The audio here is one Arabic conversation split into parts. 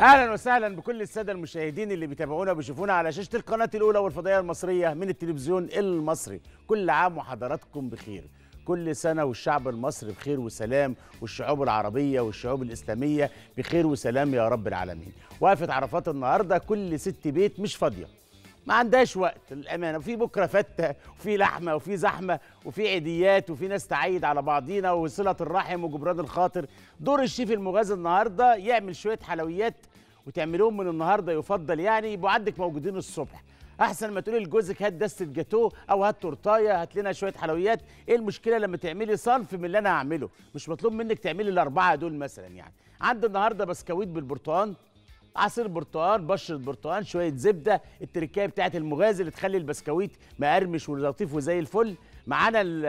أهلا وسهلا بكل السادة المشاهدين اللي بيتابعونا وبيشوفونا على شاشة القناة الأولى والفضائية المصرية من التلفزيون المصري. كل عام وحضراتكم بخير. كل سنة والشعب المصري بخير وسلام والشعوب العربية والشعوب الإسلامية بخير وسلام يا رب العالمين. وقفه عرفات النهارده كل ست بيت مش فاضية. ما عندهاش وقت للأمانة. وفي بكرة فتة وفي لحمة وفي زحمة وفي عيديات وفي ناس تعيد على بعضينا وصلة الرحم وجبران الخاطر. دور الشيف المغازي النهارده يعمل شوية حلويات وتعملوهم من النهارده يفضل يعني. يبقوا عندك موجودين الصبح. أحسن ما تقولي لجوزك هات دستة جاتوه أو هات تورتاية هات لنا شوية حلويات. إيه المشكلة لما تعملي صنف من اللي أنا هعمله؟ مش مطلوب منك تعملي الأربعة دول مثلا يعني. عندي النهارده بسكويت بالبرتقال. عصير برتقال بشرة برتقال شوية زبدة التركية بتاعت المغازي اللي تخلي البسكويت مقرمش ولطيف وزي الفل. معانا ال-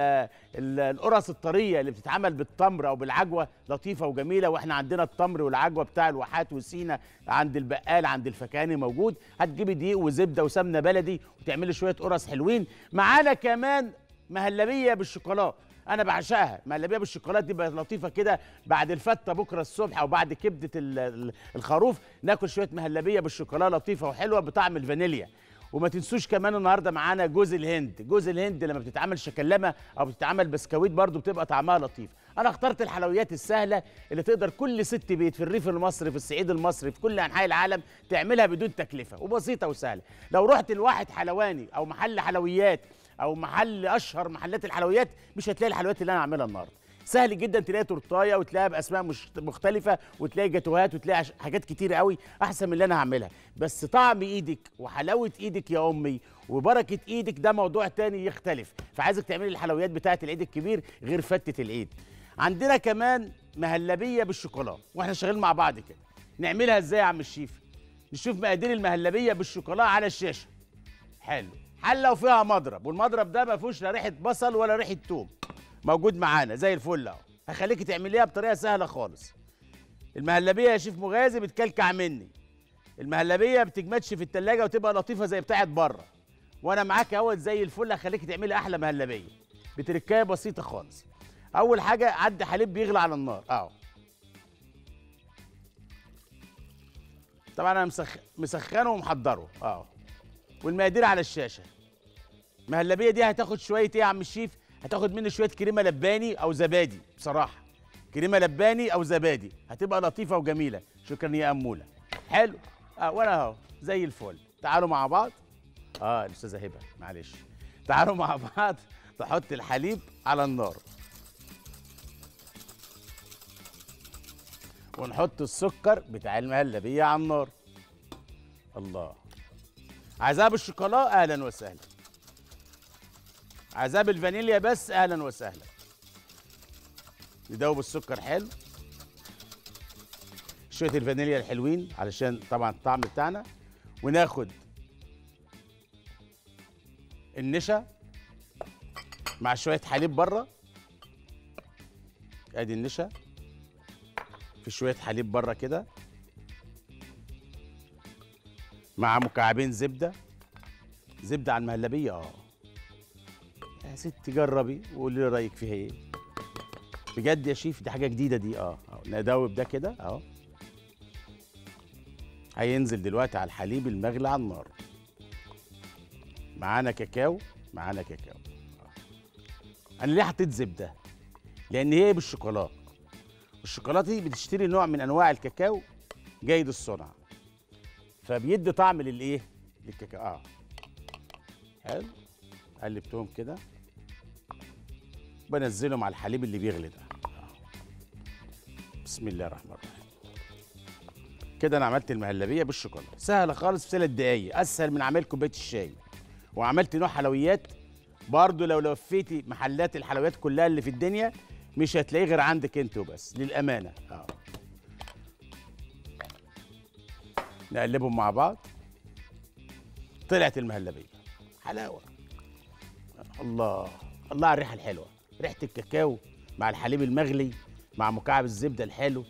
ال- القرص الطرية اللي بتتعمل بالتمر أو بالعجوة لطيفة وجميلة. وإحنا عندنا التمر والعجوة بتاع الواحات وسينا عند البقال عند الفكاني موجود. هتجيبي دقيق وزبدة وسمنة بلدي وتعملي شوية قرص حلوين. معانا كمان مهلبية بالشوكولاتة أنا بعشقها. مهلبيه بالشوكولاته دي بقت لطيفة كده بعد الفتة بكرة الصبح أو بعد كبدة ال- ال- الخروف. ناكل شوية مهلبية بالشوكولاتة لطيفة وحلوة بطعم الفانيليا. وما تنسوش كمان النهارده معانا جوز الهند. جوز الهند لما بتتعمل شكلمه أو بتتعمل بسكويت برضو بتبقى طعمها لطيف. أنا اخترت الحلويات السهلة اللي تقدر كل ست بيت في الريف المصري في الصعيد المصري في كل أنحاء العالم تعملها بدون تكلفة. وبسيطة وسهلة. لو رحت لواحد حلواني أو محل حلويات أو محل أشهر محلات الحلويات مش هتلاقي الحلويات اللي أنا عاملها النهارده. سهل جدا تلاقي تورتاية وتلاقيها بأسماء مش مختلفة وتلاقي جاتوهات وتلاقي حاجات كتيره قوي أحسن من اللي أنا هعملها. بس طعم إيدك وحلاوة إيدك يا أمي وبركة إيدك ده موضوع تاني يختلف. فعايزك تعملي الحلويات بتاعة العيد الكبير غير فتة العيد. عندنا كمان مهلبية بالشوكولاته وإحنا شغالين مع بعض كده. نعملها إزاي يا عم الشيف؟ نشوف مقادير المهلبية بالشوكولاته على الشاشة. حلو. حله وفيها مضرب والمضرب ده ما فيهوش لا ريحة بصل ولا ريحة توم. موجود معانا زي الفل اهو. هخليكي تعمليها بطريقة سهلة خالص. المهلبية يا شيف مغازي بتكلكع مني. المهلبية بتجمدش في التلاجة وتبقى لطيفة زي بتاعت بره. وأنا معاك اهوت زي الفل هخليكي تعملي أحلى مهلبية. بتركاية بسيطة خالص. أول حاجة عد حليب بيغلى على النار. أهو. طبعا أنا مسخ... مسخنه ومحضره. آه والمقادير على الشاشه. المهلبيه دي هتاخد شوية إيه يا عم الشيف هتاخد مني شوية كريمه لباني أو زبادي بصراحه. كريمه لباني أو زبادي هتبقى لطيفه وجميله. شكرا يا اموله حلو. آه وأنا اهو زي الفل. تعالوا مع بعض. آه الأستاذة هبة معلش. تعالوا مع بعض تحط الحليب على النار. ونحط السكر بتاع المهلبيه على النار. الله. عايزاها بالشوكولاته أهلا وسهلا. عايزاها بالفانيليا بس أهلا وسهلا. ندوب السكر حلو. شوية الفانيليا الحلوين علشان طبعا الطعم بتاعنا. وناخد النشا مع شوية حليب برة. أدي النشا. في شوية حليب برة كده. مع مكعبين زبدة. زبدة على المهلبية آه. يا ست جربي وقولي لي رأيك فيها إيه. بجد يا شيف دي حاجة جديدة دي آه. أهو. ندوب ده كده اهو هينزل دلوقتي على الحليب المغلي على النار. معانا كاكاو؟ معانا كاكاو. آه. أنا ليه حطيت زبدة؟ لأن هي بالشوكولاتة. الشوكولاتة دي بتشتري نوع من أنواع الكاكاو جيد الصنع. فبيدي طعم للإيه؟ للكاكاو. آه. حلو. قلبتهم كده. بنزلهم على الحليب اللي بيغلي ده. بسم الله الرحمن الرحيم. كده أنا عملت المهلبية بالشوكولاته سهلة خالص في ثلاث دقايق. أسهل من عمل كوباية الشاي. وعملت نوع حلويات. برضو لو لفيتي محلات الحلويات كلها اللي في الدنيا مش هتلاقيه غير عندك أنت وبس. للأمانة. آه. نقلبهم مع بعض. طلعت المهلبيه حلاوة. الله. الله على الريحة الحلوة. ريحة الكاكاو مع الحليب المغلي مع مكعب الزبدة الحلو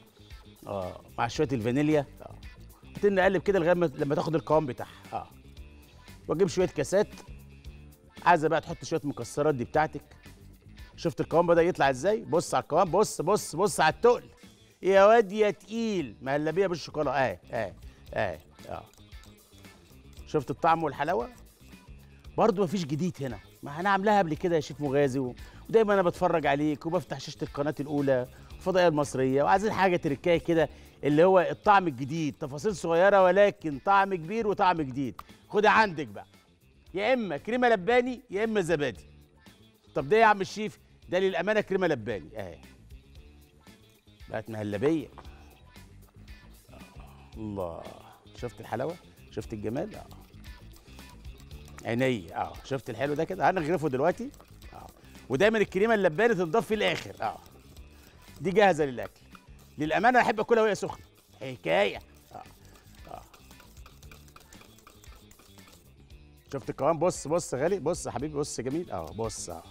آه مع شوية الفانيليا. آه نقلب كده لغاية ما- لما تاخد القوام بتاعها. آه. واجيب شوية كاسات. عايزة بقى تحط شوية مكسرات دي بتاعتك. شفت القوام بدأ يطلع إزاي؟ بص على القوام. بص بص بص على التقل. يا واد يا تقيل. مهلبيه بالشوكولاتة. آه آه. آه آه. شفت الطعم والحلاوة؟ برضه مفيش جديد هنا. ما أنا عاملاها قبل كده يا شيف مغازي ودايما أنا بتفرج عليك وبفتح شاشة القناة الأولى الفضائيه المصرية وعايزين حاجة تركاية كده اللي هو الطعم الجديد. تفاصيل صغيرة ولكن طعم كبير وطعم جديد. خدها عندك بقى. يا إما كريمة لباني يا إما زبادي. طب ده يا عم الشيف ده للأمانة كريمة لباني. اهي بقت مهلبية. الله. شفت الحلاوة؟ شفت الجمال؟ آه. عيني. آه. شفت الحلو ده كده؟ هنغرفه دلوقتي. آه. ودايما الكريمة اللباني تنضاف في الآخر. آه. دي جاهزة للأكل. للأمانة أحب أكلها وهي سخنة. حكاية. آه. آه. شفت القوام؟ بص بص غالي. بص يا حبيبي بص جميل. آه بص. آه.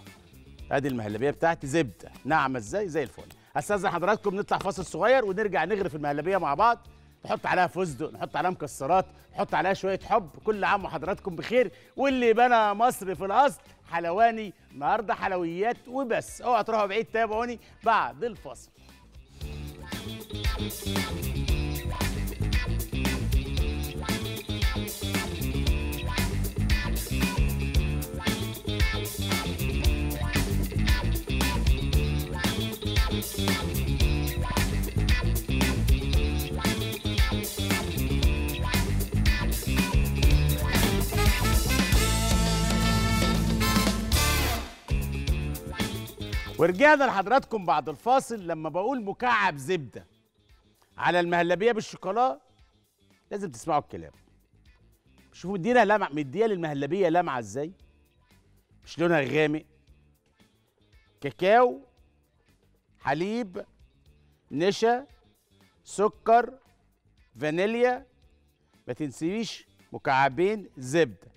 أدي المهلبية بتاعتي. زبدة. ناعمة إزاي؟ زي الفل. استاذن حضراتكم نطلع فاصل صغير ونرجع نغرف المهلبية مع بعض. نحط عليها فستق نحط عليها مكسرات نحط عليها شوية حب. كل عام وحضراتكم بخير. واللي بنى مصر في الأصل حلواني النهارده حلويات وبس. اوعى تروحوا بعيد تابعوني بعد الفاصل. ورجعنا لحضراتكم بعد الفاصل لما بقول مكعب زبدة. على المهلبية بالشوكولا لازم تسمعوا الكلام. شوفوا مدينا لمع مديها للمهلبية لمعة إزاي؟ مش لونها غامق. كاكاو حليب نشا سكر فانيليا. ما تنسيش مكعبين زبدة.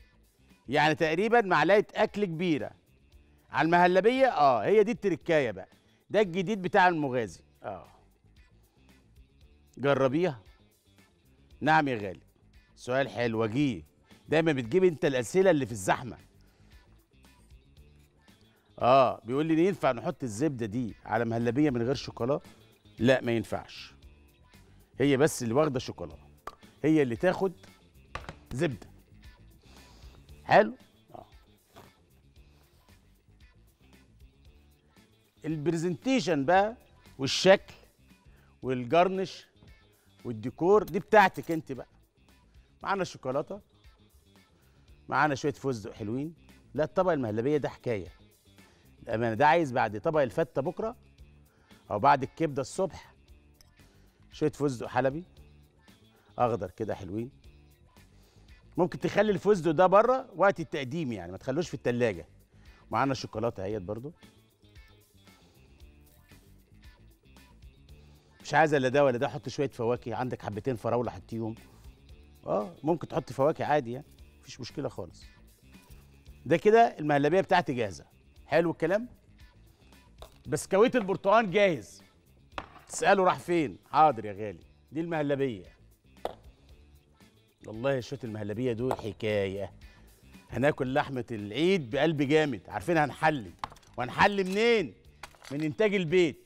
يعني تقريبا معلقة أكل كبيرة. على المهلبية؟ آه هي دي التركاية بقى. ده الجديد بتاع المغازي. آه. جربيها. نعم يا غالي. سؤال حلو. وجيه. دايما بتجيب أنت الأسئلة اللي في الزحمة. آه بيقول لي ينفع نحط الزبدة دي على مهلبية من غير شوكولاته لا ما ينفعش. هي بس اللي واخدة شوكولاته هي اللي تاخد زبدة. حلو؟ البرزنتيشن بقى والشكل والجرنش والديكور دي بتاعتك انت بقى. معانا شوكولاتة معانا شوية فستق حلوين. لا الطبق المهلبية ده حكاية. الأمانة ده عايز بعد طبق الفتة بكرة أو بعد الكبدة الصبح. شوية فستق حلبي أخضر كده حلوين. ممكن تخلي الفستق ده بره وقت التقديم يعني ما تخلوش في التلاجة. معانا شوكولاتة أهيت برضو. مش عايزه لا ده ولا ده حط شوية فواكه. عندك حبتين فراولة حطيهم. آه ممكن تحط فواكه عادي يعني مفيش مشكلة خالص. ده كده المهلبية بتاعتي جاهزة. حلو الكلام؟ بسكويت البرتقال جاهز. تسأله راح فين؟ حاضر يا غالي. دي المهلبية. والله شوية المهلبية دول حكاية. هناكل لحمة العيد بقلب جامد. عارفين هنحلي. وهنحلي منين؟ من إنتاج البيت.